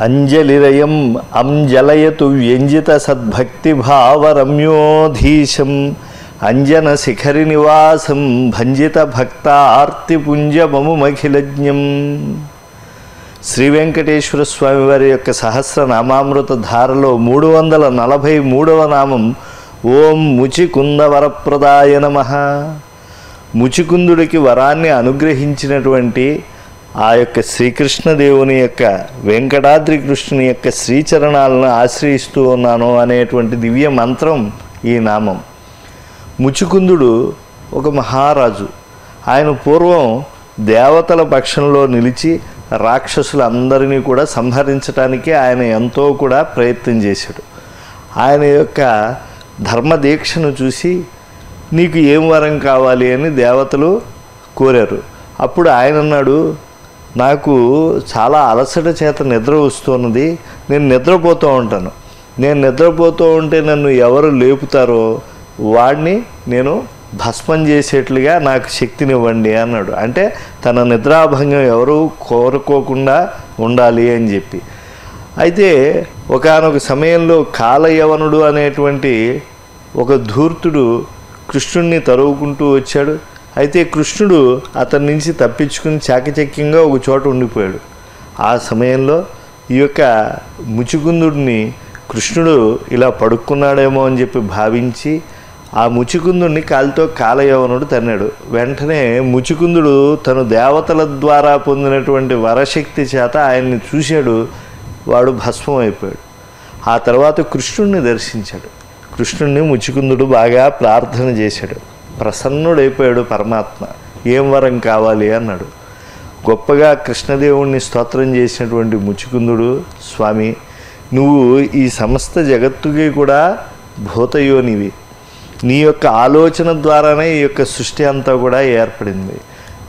అంజలిరయం అంజలయతు వ్యంజిత సద్భక్తిభావరమ్యోధీశం అంజన శిఖరి నివాసం భంజిత భక్తార్తిపుంజమముమఖిలజ్ఞం శ్రీ వెంకటేశ్వర స్వామి వారి యొక్క సహస్రనామామృత ధారలో మూడు వందల నలభై మూడవ నామం ఓం ముచికుందవరప్రదాయ నమ. ముచికుందుడికి వరాన్ని అనుగ్రహించినటువంటి ఆ యొక్క శ్రీకృష్ణదేవుని యొక్క వెంకటాద్రి కృష్ణుని యొక్క శ్రీచరణాలను ఆశ్రయిస్తూ ఉన్నాను అనేటువంటి దివ్య మంత్రం ఈ నామం. ముచుకుందుడు ఒక మహారాజు. ఆయన పూర్వం దేవతల పక్షంలో నిలిచి రాక్షసులందరినీ కూడా సంహరించడానికి ఆయన ఎంతో కూడా ప్రయత్నం చేశాడు. ఆయన యొక్క ధర్మదీక్షను చూసి నీకు ఏం వరం కావాలి? అని దేవతలు కోరారు. అప్పుడు ఆయన అన్నాడు నాకు చాలా అలసట చేత నిద్ర వస్తున్నది. నేను నిద్రపోతూ ఉంటాను. నేను నిద్రపోతూ ఉంటే నన్ను ఎవరు లేపుతారో వాడిని నేను భస్మం చేసేట్లుగా నాకు శక్తినివ్వండి అన్నాడు. అంటే తన నిద్రాభంగం ఎవరు కోరుకోకుండా ఉండాలి అని చెప్పి. అయితే ఒకానొక సమయంలో కాలయవనుడు అనేటువంటి ఒక ధూర్తుడు కృష్ణుణ్ణి తరువుకుంటూ వచ్చాడు. అయితే కృష్ణుడు అతని నుంచి తప్పించుకుని చాకచక్యంగా ఒక చోట ఉండిపోయాడు. ఆ సమయంలో ఈ యొక్క ముచుకుందుడిని కృష్ణుడు ఇలా పడుక్కున్నాడేమో అని చెప్పి భావించి ఆ ముచుకుందుడిని కాలితో కాలయవనుడు తన్నాడు. వెంటనే ముచుకుందుడు తను దేవతల ద్వారా పొందినటువంటి వరశక్తి చేత ఆయన్ని చూశాడు. వాడు భస్మం అయిపోయాడు. ఆ తర్వాత కృష్ణుడిని దర్శించాడు. కృష్ణుడిని ముచుకుందుడు బాగా ప్రార్థన చేశాడు. ప్రసన్నుడైపోయాడు పరమాత్మ. ఏం వరం కావాలి అన్నాడు. గొప్పగా కృష్ణదేవుణ్ణి స్తోత్రం చేసినటువంటి ముచుకుందుడు స్వామి నువ్వు ఈ సమస్త జగత్తుకి కూడా భూతయోనివి. నీ యొక్క ఆలోచన ద్వారానే ఈ యొక్క సృష్టి అంతా కూడా ఏర్పడింది.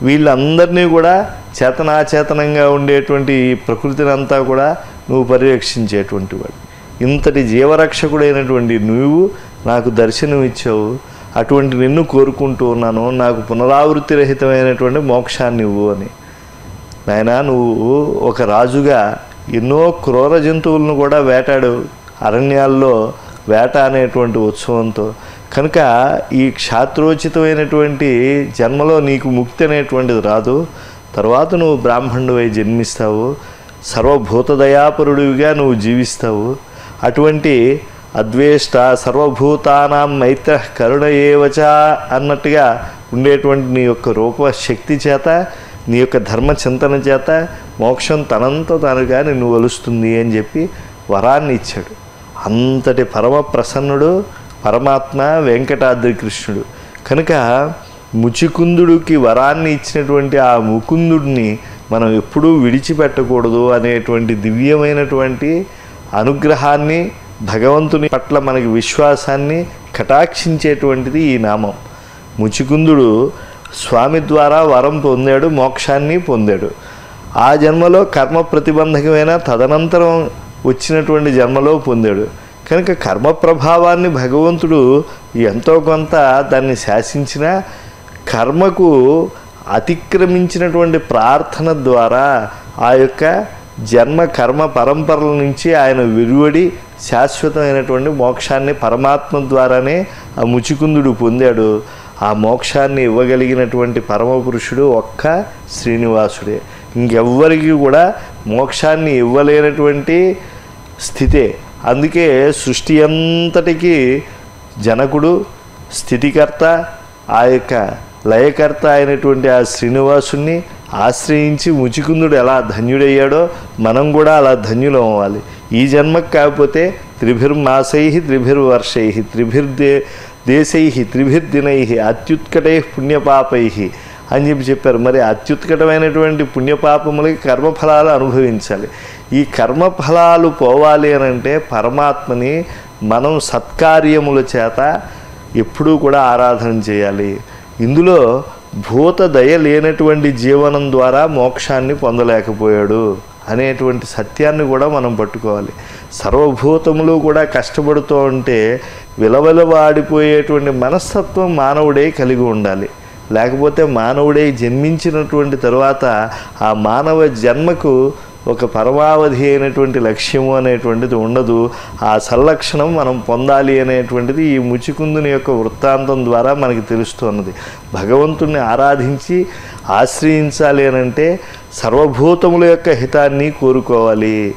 వీళ్ళందరినీ కూడా చేతనాచేతనంగా ఉండేటువంటి ఈ ప్రకృతిని అంతా కూడా నువ్వు పరిరక్షించేటువంటి వాడు. ఇంతటి జీవరక్షకుడైనటువంటి నువ్వు నాకు దర్శనం ఇచ్చావు అటువంటి నిన్ను కోరుకుంటూ ఉన్నాను నాకు పునరావృత్తి రహితమైనటువంటి మోక్షాన్ని ఇవ్వు అని. నాయనా నువ్వు ఒక రాజుగా ఎన్నో క్రూర జంతువులను కూడా వేటాడు అరణ్యాల్లో వేట అనేటువంటి ఉత్సవంతో. కనుక ఈ క్షాత్రోచితమైనటువంటి జన్మలో నీకు ముక్తి అనేటువంటిది రాదు. తర్వాత నువ్వు బ్రాహ్మణుడివై జన్మిస్తావు. సర్వభూతదయాపరుడివిగా నువ్వు జీవిస్తావు. అటువంటి అద్వేష్ట సర్వభూతానాం మైత్ర కరుణ ఏవచ అన్నట్టుగా ఉండేటువంటి నీ యొక్క రూప శక్తి చేత నీ యొక్క ధర్మ చింతన చేత మోక్షం తనంత తానుగా నిన్ను వలుస్తుంది అని చెప్పి వరాన్ని ఇచ్చాడు. అంతటి పరమ ప్రసన్నుడు పరమాత్మ వెంకటాద్రి కృష్ణుడు. కనుక ముచికుందుడికి వరాన్ని ఇచ్చినటువంటి ఆ ముకుందుడిని మనం ఎప్పుడూ విడిచిపెట్టకూడదు అనేటువంటి దివ్యమైనటువంటి అనుగ్రహాన్ని భగవంతుని పట్ల మనకి విశ్వాసాన్ని కటాక్షించేటువంటిది ఈ నామం. ముచికుందుడు స్వామి ద్వారా వరం పొందాడు మోక్షాన్ని పొందాడు. ఆ జన్మలో కర్మ ప్రతిబంధకమైన తదనంతరం వచ్చినటువంటి జన్మలో పొందాడు. కనుక కర్మ ప్రభావాన్ని భగవంతుడు ఎంతో కొంత దాన్ని శాసించిన కర్మకు అతిక్రమించినటువంటి ప్రార్థన ద్వారా ఆ యొక్క జన్మ కర్మ పరంపరల నుంచి ఆయన విరువడి శాశ్వతమైనటువంటి మోక్షాన్ని పరమాత్మ ద్వారానే ఆ ముచికుందుడు పొందాడు. ఆ మోక్షాన్ని ఇవ్వగలిగినటువంటి పరమపురుషుడు ఒక్క శ్రీనివాసుడే. ఇంకెవ్వరికి కూడా మోక్షాన్ని ఇవ్వలేనటువంటి స్థితే. అందుకే సృష్టి అంతటికీ జనకుడు స్థితికర్త ఆ యొక్క లయకర్త అయినటువంటి ఆ శ్రీనివాసుని ఆశ్రయించి ముచికుందుడు ఎలా ధన్యుడయ్యాడో మనం కూడా అలా ధన్యులం అవ్వాలి. ఈ జన్మకు కాకపోతే త్రిభిర్మాసై త్రిభిర్వర్షై త్రిభిర్దే దేశై త్రిభిర్దినై అత్యుత్కటై పుణ్యపాపై అని చెప్పి చెప్పారు. మరి అత్యుత్కటమైనటువంటి పుణ్యపాపములకి కర్మఫలాలు అనుభవించాలి. ఈ కర్మఫలాలు పోవాలి అని అంటే పరమాత్మని మనం సత్కార్యముల చేత ఎప్పుడూ కూడా ఆరాధన చేయాలి. ఇందులో భూత దయ లేనటువంటి జీవనం ద్వారా మోక్షాన్ని పొందలేకపోయాడు. అనేటువంటి సత్యాన్ని కూడా మనం పట్టుకోవాలి. సర్వభూతములు కూడా కష్టపడుతూ ఉంటే విలవిలవాడిపోయేటువంటి మనస్తత్వం మానవుడే కలిగి ఉండాలి. లేకపోతే మానవుడే జన్మించినటువంటి తరువాత ఆ మానవ జన్మకు ఒక పరమావధి అయినటువంటి లక్ష్యము అనేటువంటిది ఉండదు. ఆ సంలక్షణం మనం పొందాలి అనేటువంటిది ఈ ముచికుందుని యొక్క వృత్తాంతం ద్వారా మనకి తెలుస్తున్నది. భగవంతుణ్ణి ఆరాధించి ఆశ్రయించాలి అని అంటే సర్వభూతముల యొక్క హితాన్ని కోరుకోవాలి.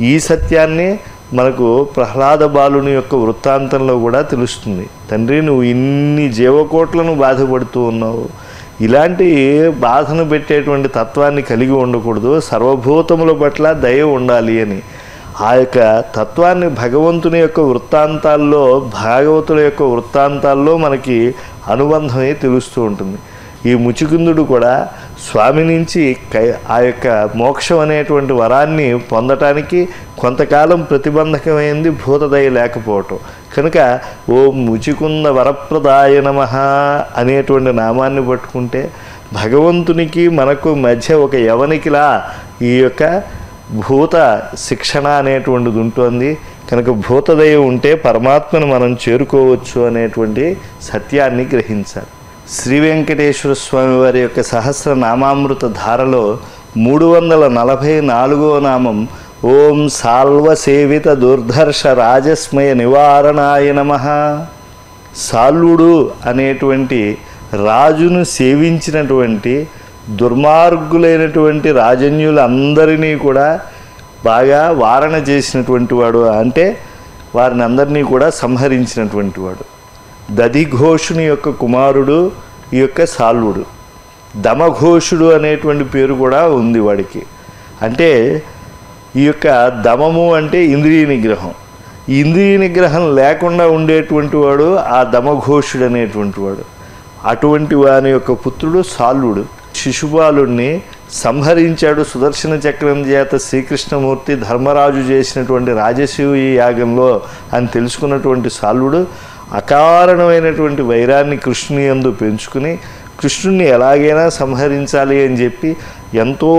ఈ సత్యాన్ని మనకు ప్రహ్లాద బాలుని యొక్క వృత్తాంతంలో కూడా తెలుస్తుంది. తండ్రి నువ్వు ఇన్ని జీవకోట్లను బాధపడుతూ ఉన్నావు. ఇలాంటి బాధను పెట్టేటువంటి తత్వాన్ని కలిగి ఉండకూడదు. సర్వభూతముల పట్ల దయ ఉండాలి అని. ఆ యొక్క తత్వాన్ని భగవంతుని యొక్క వృత్తాంతాల్లో భాగవతుల యొక్క వృత్తాంతాల్లో మనకి అనుబంధమే తెలుస్తూ ఉంటుంది. ఈ ముచికుందుడు కూడా స్వామి నుంచి కై ఆ యొక్క మోక్షం అనేటువంటి వరాన్ని పొందటానికి కొంతకాలం ప్రతిబంధకమైంది భూతదయ లేకపోవటం. కనుక ఓ ముచికుంద వరప్రదాయ నమ అనేటువంటి నామాన్ని పట్టుకుంటే భగవంతునికి మనకు మధ్య ఒక యవనికిలా ఈ యొక్క భూత శిక్షణ అనేటువంటిది ఉంటుంది. కనుక భూతదయ ఉంటే పరమాత్మను మనం చేరుకోవచ్చు అనేటువంటి సత్యాన్ని గ్రహించాలి. శ్రీ వెంకటేశ్వర స్వామి వారి యొక్క సహస్ర నామామృత ధారలో మూడు వందల నలభై నాలుగో నామం ఓం సాల్వసేవిత దుర్ధర్ష రాజస్మయ నివారణాయ నమ. సాల్వుడు అనేటువంటి రాజును సేవించినటువంటి దుర్మార్గులైనటువంటి రాజన్యులందరినీ కూడా బాగా వారణ చేసినటువంటి వాడు. అంటే వారిని అందరినీ కూడా సంహరించినటువంటి వాడు. దధిఘోషుని యొక్క కుమారుడు ఈ యొక్క సాల్వుడు. దమఘోషుడు అనేటువంటి పేరు కూడా ఉంది వాడికి. అంటే ఈ యొక్క దమము అంటే ఇంద్రియ నిగ్రహం. ఇంద్రియ నిగ్రహం లేకుండా ఉండేటువంటి వాడు ఆ దమఘోషుడు అనేటువంటి వాడు. అటువంటి వాని యొక్క పుత్రుడు సాల్వుడు. శిశుపాలుణ్ణి సంహరించాడు సుదర్శన చక్రం చేత శ్రీకృష్ణమూర్తి ధర్మరాజు చేసినటువంటి రాజశివి యాగంలో అని తెలుసుకున్నటువంటి సాల్వుడు అకారణమైనటువంటి వైరాన్ని కృష్ణుని యందు పెంచుకుని కృష్ణుణ్ణి ఎలాగైనా సంహరించాలి అని చెప్పి ఎంతో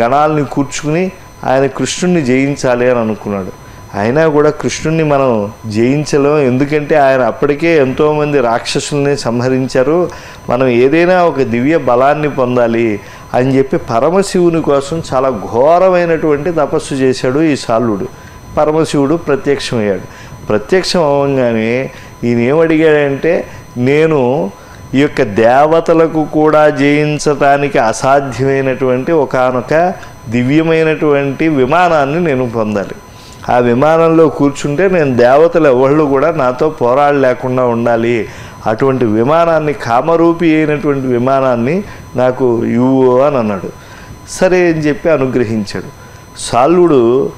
గణాలని కూర్చుకుని ఆయన కృష్ణుణ్ణి జయించాలి అని అనుకున్నాడు. అయినా కూడా కృష్ణుణ్ణి మనం జయించలేం. ఎందుకంటే ఆయన అప్పటికే ఎంతోమంది రాక్షసుల్ని సంహరించారు. మనం ఏదైనా ఒక దివ్య బలాన్ని పొందాలి అని చెప్పి పరమశివుని కోసం చాలా ఘోరమైనటువంటి తపస్సు చేశాడు ఈ సాలుడు పరమశివుడు ప్రత్యక్షమయ్యాడు. ప్రత్యక్షం అవ్వగానే ఈయన ఏమడిగాడంటే నేను ఈ యొక్క దేవతలకు కూడా జయించటానికి అసాధ్యమైనటువంటి ఒకానొక దివ్యమైనటువంటి విమానాన్ని నేను పొందాలి. ఆ విమానంలో కూర్చుంటే నేను దేవతలు ఎవళ్ళు కూడా నాతో పోరాడలేకుండా ఉండాలి. అటువంటి విమానాన్ని కామరూపి అయినటువంటి విమానాన్ని నాకు ఇవ్వు అని అన్నాడు. సరే అని చెప్పి అనుగ్రహించాడు. సాల్వుడు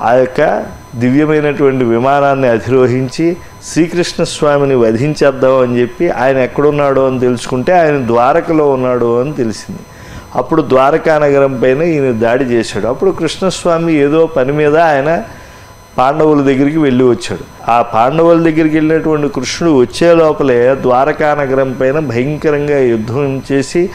ఆ యొక్క దివ్యమైనటువంటి విమానాన్ని అధిరోహించి శ్రీకృష్ణ స్వామిని వధించేద్దాం అని చెప్పి ఆయన ఎక్కడున్నాడో అని తెలుసుకుంటే ఆయన ద్వారకలో ఉన్నాడు అని తెలిసింది. అప్పుడు ద్వారకా నగరం పైన ఈయన దాడి చేశాడు. అప్పుడు కృష్ణస్వామి ఏదో పని మీద ఆయన పాండవుల దగ్గరికి వెళ్ళి వచ్చాడు. ఆ పాండవుల దగ్గరికి వెళ్ళినటువంటి కృష్ణుడు వచ్చే లోపలే ద్వారకా నగరం పైన భయంకరంగా యుద్ధం చేసి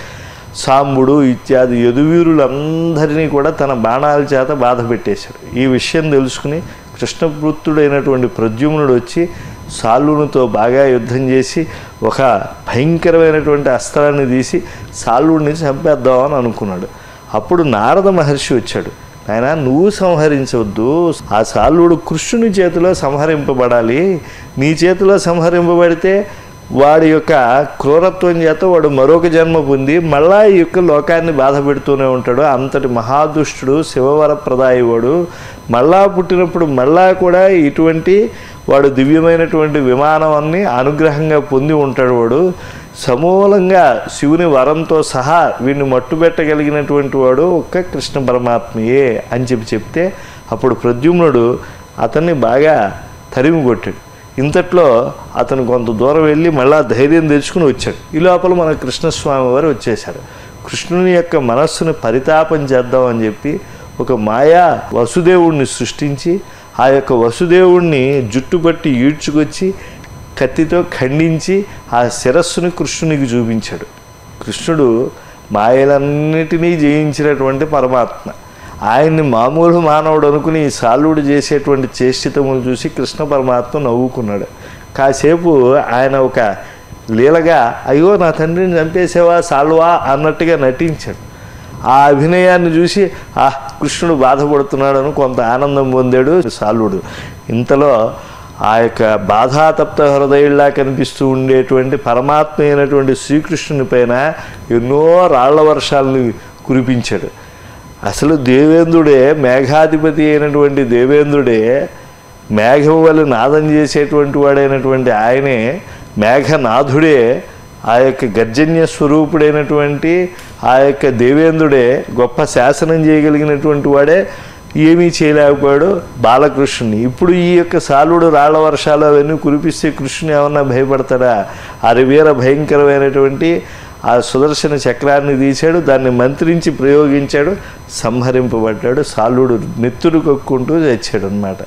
సాంబుడు ఇత్యాది యదువీరులందరినీ కూడా తన బాణాల చేత బాధ పెట్టేశాడు. ఈ విషయం తెలుసుకుని కృష్ణపుత్రుడైనటువంటి ప్రద్యుమ్నుడు వచ్చి సాల్వునితో బాగా యుద్ధం చేసి ఒక భయంకరమైనటువంటి అస్త్రాన్ని తీసి సాల్వుడిని చంపేద్దామని అనుకున్నాడు. అప్పుడు నారద మహర్షి వచ్చాడు. ఆయన నువ్వు సంహరించవద్దు. ఆ సాల్వుడు కృష్ణుని చేతిలో సంహరింపబడాలి. నీ చేతిలో సంహరింపబడితే వాడి యొక్క క్రూరత్వం చేత వాడు మరొక జన్మ పొంది మళ్ళా ఈ యొక్క లోకాన్ని బాధ పెడుతూనే ఉంటాడు. అంతటి మహాదుష్టుడు శివవరప్రదాయి వాడు. మళ్ళా పుట్టినప్పుడు మళ్ళా కూడా ఇటువంటి వాడు దివ్యమైనటువంటి విమానాన్ని అనుగ్రహంగా పొంది ఉంటాడు వాడు. సమూలంగా శివుని వరంతో సహా వీడిని మట్టుబెట్టగలిగినటువంటి వాడు ఒక్క కృష్ణ పరమాత్మయే అని చెప్పి చెప్తే అప్పుడు ప్రద్యుమ్నుడు అతన్ని బాగా తరిమి కొట్టాడు. ఇంతట్లో అతను కొంత దూరం వెళ్ళి మళ్ళా ధైర్యం తెచ్చుకుని వచ్చాడు. ఈ లోపల మన కృష్ణస్వామి వారు వచ్చేశారు. కృష్ణుని యొక్క మనస్సును పరితాపం చేద్దామని చెప్పి ఒక మాయా వసుదేవుణ్ణి సృష్టించి ఆ యొక్క వసుదేవుణ్ణి జుట్టుపట్టి ఈడ్చుకొచ్చి కత్తితో ఖండించి ఆ శిరస్సుని కృష్ణునికి చూపించాడు. కృష్ణుడు మాయలన్నిటినీ జయించినటువంటి పరమాత్మ. ఆయన్ని మామూలు మానవుడు అనుకుని సాలుడు చేసేటువంటి చేష్టితములు చూసి కృష్ణ పరమాత్మ నవ్వుకున్నాడు. కాసేపు ఆయన ఒక లీలగా అయ్యో నా తండ్రిని చంపేసేవా సాల్వా? అన్నట్టుగా నటించాడు. ఆ అభినయాన్ని చూసి ఆ కృష్ణుడు బాధపడుతున్నాడని కొంత ఆనందం పొందాడు సాలుడు ఇంతలో ఆ యొక్క బాధాతప్త హృదయుల్లా కనిపిస్తూ ఉండేటువంటి పరమాత్మ అయినటువంటి శ్రీకృష్ణుని పైన ఎన్నో రాళ్ళ వర్షాలను కురిపించాడు. అసలు దేవేంద్రుడే మేఘాధిపతి అయినటువంటి దేవేంద్రుడే మేఘం వల్ల నాదం చేసేటువంటి వాడైనటువంటి ఆయనే మేఘనాథుడే ఆ యొక్క గర్జన్య స్వరూపుడైనటువంటి ఆ యొక్క దేవేంద్రుడే గొప్ప శాసనం చేయగలిగినటువంటి వాడే ఏమీ చేయలేకపోయాడు బాలకృష్ణుని. ఇప్పుడు ఈ యొక్క సాలుడు రాళ్ళ వర్షాలు అవన్నీ కురిపిస్తే కృష్ణుని ఏమన్నా భయపడతాడా? అరివీర భయంకరమైనటువంటి ఆ సుదర్శన చక్రాన్ని తీశాడు దాన్ని మంత్రించి ప్రయోగించాడు సంహరింపబడ్డాడు సాలుడు నెత్తురు కొక్కుంటూ తెచ్చాడు అనమాట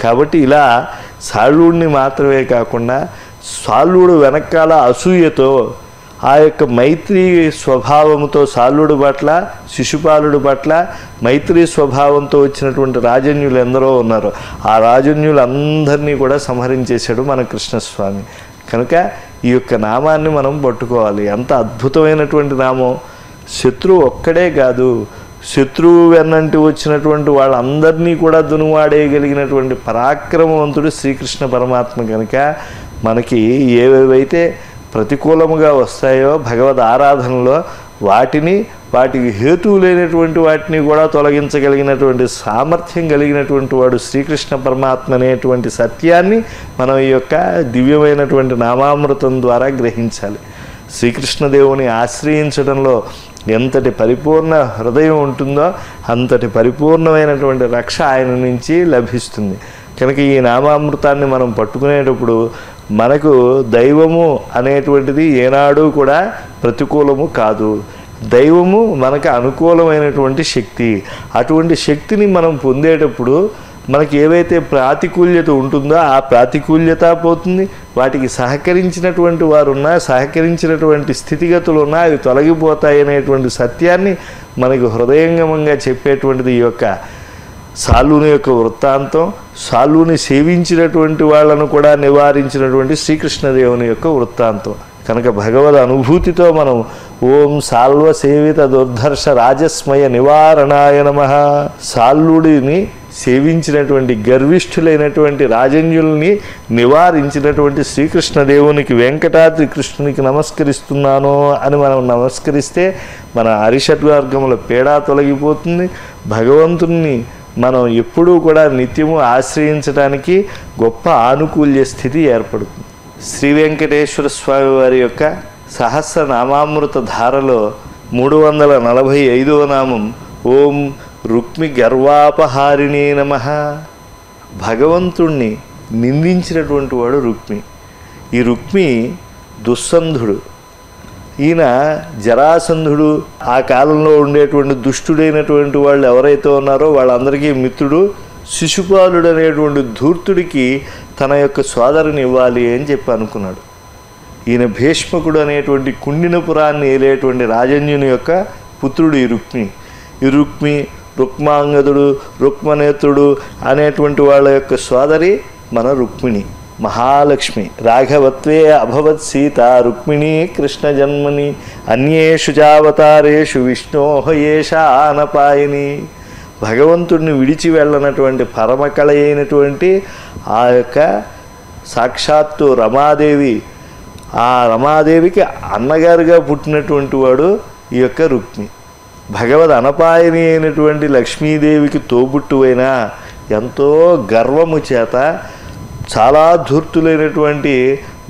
కాబట్టి ఇలా సాలుడిని మాత్రమే కాకుండా సాలుడు వెనకాల అసూయతో ఆ యొక్క మైత్రి స్వభావంతో సాలుడు పట్ల శిశుపాలుడు పట్ల మైత్రి స్వభావంతో వచ్చినటువంటి రాజన్యులు ఎందరో ఉన్నారు. ఆ రాజన్యులందరినీ కూడా సంహరించేశాడు మన కృష్ణస్వామి. కనుక ఈ యొక్క నామాన్ని మనం పట్టుకోవాలి. ఎంత అద్భుతమైనటువంటి నామం. శత్రువు ఒక్కడే కాదు. శత్రువు వెన్నంటి వచ్చినటువంటి వాళ్ళందరినీ కూడా దునువాడేయగలిగినటువంటి పరాక్రమవంతుడు శ్రీకృష్ణ పరమాత్మ. కనుక మనకి ఏవేవైతే ప్రతికూలముగా వస్తాయో భగవద్ ఆరాధనలో వాటిని వాటికి హేతువు లేనటువంటి వాటిని కూడా తొలగించగలిగినటువంటి సామర్థ్యం కలిగినటువంటి వాడు శ్రీకృష్ణ పరమాత్మ అనేటువంటి సత్యాన్ని మనం ఈ యొక్క దివ్యమైనటువంటి నామామృతం ద్వారా గ్రహించాలి. శ్రీకృష్ణదేవుని ఆశ్రయించడంలో ఎంతటి పరిపూర్ణ హృదయం ఉంటుందో అంతటి పరిపూర్ణమైనటువంటి రక్ష ఆయన నుంచి లభిస్తుంది. కనుక ఈ నామామృతాన్ని మనం పట్టుకునేటప్పుడు మనకు దైవము అనేటువంటిది ఏనాడు కూడా ప్రతికూలము కాదు. దైవము మనకు అనుకూలమైనటువంటి శక్తి. అటువంటి శక్తిని మనం పొందేటప్పుడు మనకి ఏవైతే ప్రాతికూల్యత ఉంటుందో ఆ ప్రాతికూల్యత పోతుంది. వాటికి సహకరించినటువంటి వారు ఉన్నా సహకరించినటువంటి స్థితిగతులు ఉన్నా అవి తొలగిపోతాయి అనేటువంటి సత్యాన్ని మనకు హృదయంగమంగా చెప్పేటువంటిది ఈ యొక్క సాలుని యొక్క వృత్తాంతం సాలుని సేవించినటువంటి వాళ్ళను కూడా నివారించినటువంటి శ్రీకృష్ణదేవుని యొక్క వృత్తాంతం. కనుక భగవద్ అనుభూతితో మనం ఓం సాల్వ సేవిత దుర్ధర్ష రాజస్మయ నివారణాయ నమ. సాల్లుడిని సేవించినటువంటి గర్విష్ఠులైనటువంటి రాజన్యుల్ని నివారించినటువంటి శ్రీకృష్ణదేవునికి వెంకటాద్రి కృష్ణునికి నమస్కరిస్తున్నాను అని మనం నమస్కరిస్తే మన అరిషడ్వర్గముల పీడ తొలగిపోతుంది. భగవంతుణ్ణి మనం ఎప్పుడూ కూడా నిత్యము ఆశ్రయించడానికి గొప్ప ఆనుకూల్య స్థితి ఏర్పడుతుంది. శ్రీ వెంకటేశ్వర స్వామి వారి యొక్క సహస్రనామామృత ధారలో మూడు వందల నలభై ఐదవ నామం ఓం రుక్మి గర్వాపహారిణే నమ. భగవంతుణ్ణి నిందించినటువంటి వాడు రుక్మి. ఈ రుక్మి దుస్సంధుడు. ఈయన జరాసంధుడు ఆ కాలంలో ఉండేటువంటి దుష్టుడైనటువంటి వాళ్ళు ఎవరైతే ఉన్నారో వాళ్ళందరికీ మిత్రుడు శిశుపాలుడు అనేటువంటి ధూర్తుడికి తన యొక్క సోదరుని ఇవ్వాలి అని చెప్పి అనుకున్నాడు. ఈయన భీష్మకుడు అనేటువంటి కుండినపురాన్ని ఏలేటువంటి రాజన్యుని యొక్క పుత్రుడు ఈ రుక్మి. ఈ రుక్మి రుక్మాంగదుడు రుక్మనేత్రుడు అనేటువంటి వాళ్ళ యొక్క సోదరి మన రుక్మిణి. మహాలక్ష్మి. రాఘవత్వే అభవత్ సీత రుక్మిణి కృష్ణ జన్మని అన్యేషు చావతారేషు విష్ణోహ ఏష ఆనపాయని. భగవంతుడిని విడిచి వెళ్ళనటువంటి పరమకళ అయినటువంటి ఆ యొక్క సాక్షాత్తు రమాదేవి ఆ రమాదేవికి అన్నగారుగా పుట్టినటువంటి వాడు ఈ యొక్క రుక్మి. భగవద్ అనపాయని అయినటువంటి లక్ష్మీదేవికి తోబుట్టువైన ఎంతో గర్వము చేత చాలా ధూర్తులైనటువంటి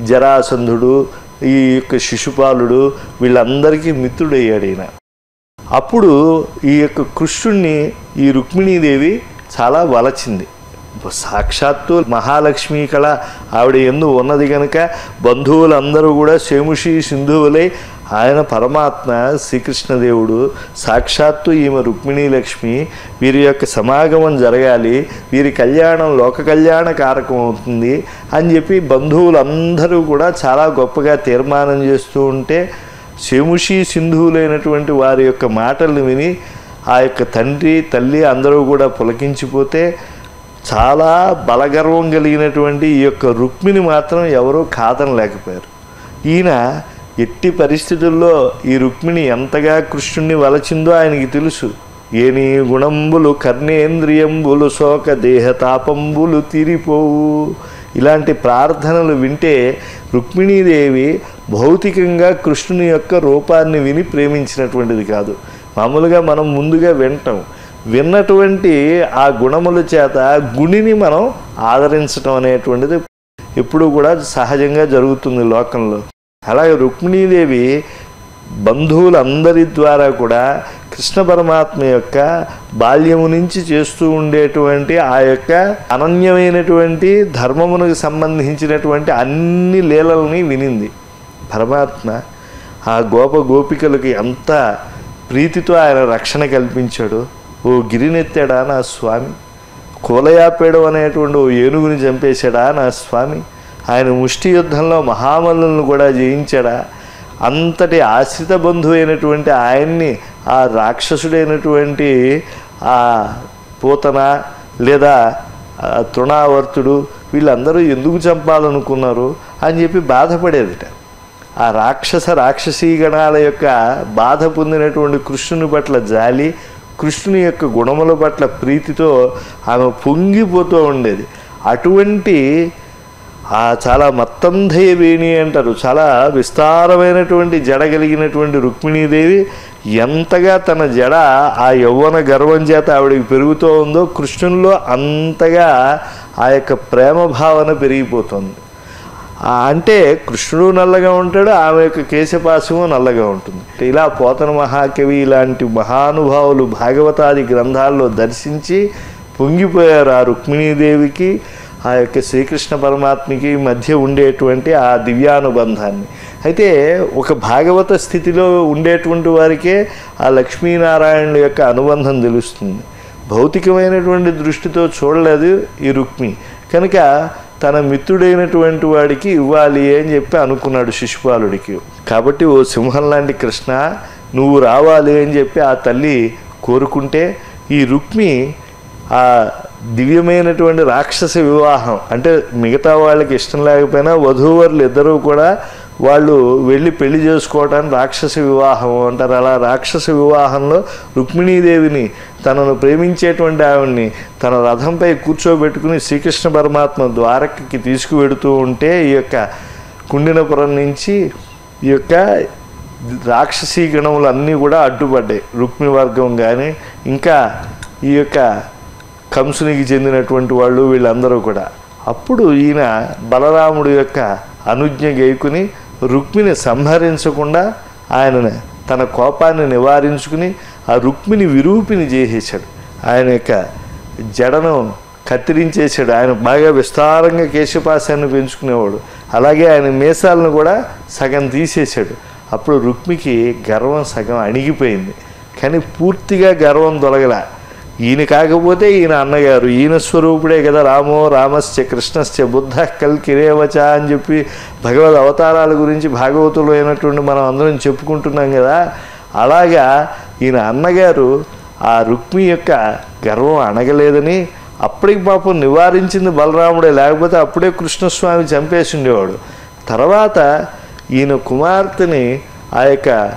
జరాసంధుడు ఈ యొక్క శిశుపాలుడు వీళ్ళందరికీ మిత్రుడయ్యాడు ఈయన. అప్పుడు ఈ యొక్క కృష్ణుణ్ణి ఈ రుక్మిణీదేవి చాలా వలచింది. సాక్షాత్తు మహాలక్ష్మి కళ ఆవిడ ఎందు ఉన్నది కనుక బంధువులందరూ కూడా శేముషి సింధువులై ఆయన పరమాత్మ శ్రీకృష్ణదేవుడు సాక్షాత్తు ఈమె రుక్మిణీ లక్ష్మి వీరి యొక్క సమాగమం జరగాలి వీరి కళ్యాణం లోక కళ్యాణ కారకం అవుతుంది అని చెప్పి బంధువులందరూ కూడా చాలా గొప్పగా తీర్మానం చేస్తూ ఉంటే శముషి సింధువులైనటువంటి వారి యొక్క మాటలు విని ఆ యొక్క తండ్రి తల్లి అందరూ కూడా పులకించిపోతే చాలా బలగర్వం కలిగినటువంటి ఈ యొక్క రుక్మిణి మాత్రం ఎవరూ కాదనలేకపోయారు. ఈయన ఎట్టి పరిస్థితుల్లో ఈ రుక్మిణి ఎంతగా కృష్ణుణ్ణి వలచిందో ఆయనకి తెలుసు. ఏని గుణంబులు కర్ణేంద్రియంబులు శోక దేహతాపంబులు తీరిపోవు. ఇలాంటి ప్రార్థనలు వింటే రుక్మిణీదేవి భౌతికంగా కృష్ణుని యొక్క రూపాన్ని విని ప్రేమించినటువంటిది కాదు. మామూలుగా మనం ముందుగా వింటాం. విన్నటువంటి ఆ గుణముల చేత గుణిని మనం ఆదరించడం అనేటువంటిది ఎప్పుడూ కూడా సహజంగా జరుగుతుంది లోకంలో. అలాగే రుక్మిణీదేవి బంధువులందరి ద్వారా కూడా కృష్ణ పరమాత్మ యొక్క బాల్యము నుంచి చేస్తూ ఉండేటువంటి ఆ యొక్క అనన్యమైనటువంటి ధర్మమునకు సంబంధించినటువంటి అన్ని లీలల్ని వినింది. పరమాత్మ ఆ గోప గోపికలకి ఎంత ప్రీతితో ఆయన రక్షణ కల్పించాడు. ఓ గిరినెత్తాడా నా స్వామి? కూలయాపేడు అనేటువంటి ఓ ఏనుగుని చంపేశాడా నా స్వామి? ఆయన ముష్టి యుద్ధంలో మహామల్లులను కూడా జయించడా? అంతటి ఆశ్రిత బంధువు అయినటువంటి ఆయన్ని ఆ రాక్షసుడైనటువంటి ఆ పూతన లేదా తృణావర్తుడు వీళ్ళందరూ ఎందుకు చంపాలనుకున్నారు అని చెప్పి బాధపడేదిట. ఆ రాక్షస రాక్షసీ గణాల యొక్క బాధ పొందినటువంటి కృష్ణుని పట్ల జాలి కృష్ణుని యొక్క గుణముల పట్ల ప్రీతితో ఆమె పొంగిపోతూ ఉండేది. అటువంటి ఆ చాలా మత్తం వేణి అంటారు. చాలా విస్తారమైనటువంటి జడ కలిగినటువంటి రుక్మిణీదేవి ఎంతగా తన జడ ఆ యవ్వన గర్వం చేత ఆవిడకి పెరుగుతూ ఉందో కృష్ణునిలో అంతగా ఆ యొక్క ప్రేమ భావన పెరిగిపోతుంది. అంటే కృష్ణుడు నల్లగా ఉంటాడు ఆమె యొక్క కేశపాశము నల్లగా ఉంటుంది. ఇలా పోతన మహాకవి ఇలాంటి మహానుభావులు భాగవతాది గ్రంథాల్లో దర్శించి పొంగిపోయారు ఆ రుక్మిణీదేవికి. ఆ యొక్క శ్రీకృష్ణ పరమాత్మకి మధ్య ఉండేటువంటి ఆ దివ్యానుబంధాన్ని. అయితే ఒక భాగవత స్థితిలో ఉండేటువంటి వారికే ఆ లక్ష్మీనారాయణుల యొక్క అనుబంధం తెలుస్తుంది. భౌతికమైనటువంటి దృష్టితో చూడలేదు ఈ రుక్మి. కనుక తన మిత్రుడైనటువంటి వాడికి ఇవ్వాలి అని చెప్పి అనుకున్నాడు శిశుపాలుడికి. కాబట్టి ఓ సింహం లాంటి కృష్ణ నువ్వు రావాలి అని చెప్పి ఆ తల్లి కోరుకుంటే ఈ రుక్మి ఆ దివ్యమైనటువంటి రాక్షస వివాహం. అంటే మిగతా వాళ్ళకి ఇష్టం లేకపోయినా వధూవరులు ఇద్దరూ కూడా వాళ్ళు వెళ్ళి పెళ్ళి చేసుకోవటానికి రాక్షస వివాహం అంటారు. అలా రాక్షస వివాహంలో రుక్మిణీదేవిని తనను ప్రేమించేటువంటి ఆవిడ్ని తన రథంపై కూర్చోబెట్టుకుని శ్రీకృష్ణ పరమాత్మ ద్వారకకి తీసుకువెడుతూ ఉంటే ఈ యొక్క కుండినపురం నుంచి ఈ యొక్క రాక్షసీ గణములు అన్నీ కూడా అడ్డుపడ్డాయి. రుక్మి వర్గం కానీ ఇంకా ఈ యొక్క కంసునికి చెందినటువంటి వాళ్ళు వీళ్ళందరూ కూడా. అప్పుడు ఈయన బలరాముడు యొక్క అనుజ్ఞ గైకుని రుక్మిని సంహరించకుండా ఆయన తన కోపాన్ని నివారించుకుని ఆ రుక్మిని విరూపిని చేసేసాడు ఆయన యొక్క జడను కత్తిరించేసాడు ఆయన బాగా విస్తారంగా కేశపాశాన్ని పెంచుకునేవాడు. అలాగే ఆయన మీసాలను కూడా సగం తీసేశాడు. అప్పుడు రుక్మికి గర్వం సగం అణిగిపోయింది. కానీ పూర్తిగా గర్వం దొలగల ఈయన కాకపోతే ఈయన అన్నగారు. ఈయన స్వరూపుడే కదా రామో రామస్య కృష్ణస్య బుద్ధ కల్కిరేవచ అని చెప్పి భగవద్ అవతారాల గురించి భాగవతులు అయినటువంటి మనం అందరం చెప్పుకుంటున్నాం కదా. అలాగా ఈయన అన్నగారు ఆ రుక్మి యొక్క గర్వం అణగలేదని అప్పటికి పాపం నివారించింది బలరాముడే. లేకపోతే అప్పుడే కృష్ణస్వామి చంపేసి ఉండేవాడు. తర్వాత ఈయన కుమార్తెని ఆ యొక్క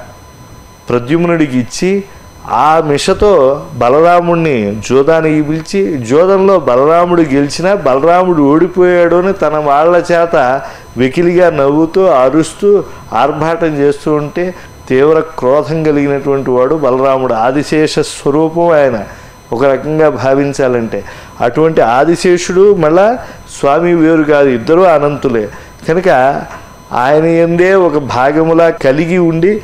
ప్రద్యుమ్నుడికి ఇచ్చి ఆ మిషతో బలరాముడిని జోదానికి పిలిచి జోదంలో బలరాముడు గెలిచినా బలరాముడు ఓడిపోయాడు అని తన వాళ్ళ చేత వెకిలిగా నవ్వుతూ అరుస్తూ ఆర్భాటం చేస్తూ ఉంటే తీవ్ర క్రోధం కలిగినటువంటి వాడు బలరాముడు. ఆదిశేష స్వరూపం ఆయన. ఒక రకంగా భావించాలంటే అటువంటి ఆదిశేషుడు మళ్ళా స్వామి వేరు కాదు ఇద్దరూ అనంతులే. కనుక ఆయన ఎందే ఒక భాగములా కలిగి ఉండి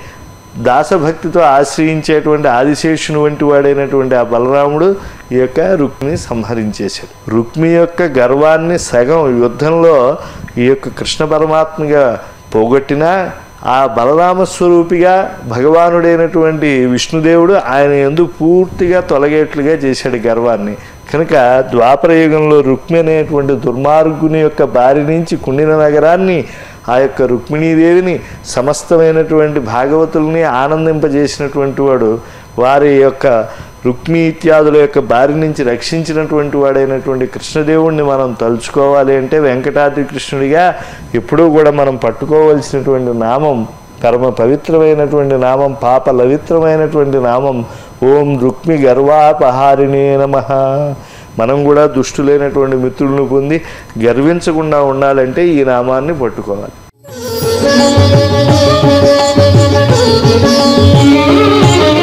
దాసభక్తితో ఆశ్రయించేటువంటి ఆదిశేషుని వంటి వాడైనటువంటి ఆ బలరాముడు ఈ యొక్క రుక్మిని సంహరించేశాడు. రుక్మి యొక్క గర్వాన్ని సగం యుద్ధంలో ఈ యొక్క కృష్ణ పరమాత్మగా పోగొట్టినా ఆ బలరామ స్వరూపిగా భగవానుడైనటువంటి విష్ణుదేవుడు ఆయన ఎందు పూర్తిగా తొలగేట్లుగా చేశాడు గర్వాన్ని. కనుక ద్వాపరయుగంలో రుక్మి అనేటువంటి దుర్మార్గుని యొక్క బారి నుంచి కుండిన నగరాన్ని ఆ యొక్క రుక్మిణీదేవిని సమస్తమైనటువంటి భాగవతుల్ని ఆనందింపజేసినటువంటి వాడు వారి యొక్క రుక్మి ఇత్యాదుల యొక్క బారి నుంచి రక్షించినటువంటి వాడైనటువంటి కృష్ణదేవుణ్ణి మనం తలుచుకోవాలి అంటే వెంకటాద్రి కృష్ణుడిగా ఎప్పుడూ కూడా మనం పట్టుకోవలసినటువంటి నామం పరమ పవిత్రమైనటువంటి నామం పాప లవిత్రమైనటువంటి నామం ఓం రుక్మి గర్వాపహారిణే నమ. మనం కూడా దుష్టులైనటువంటి మిత్రులను పొంది గర్వించకుండా ఉండాలంటే ఈ నామాన్ని పట్టుకోవాలి Thank you.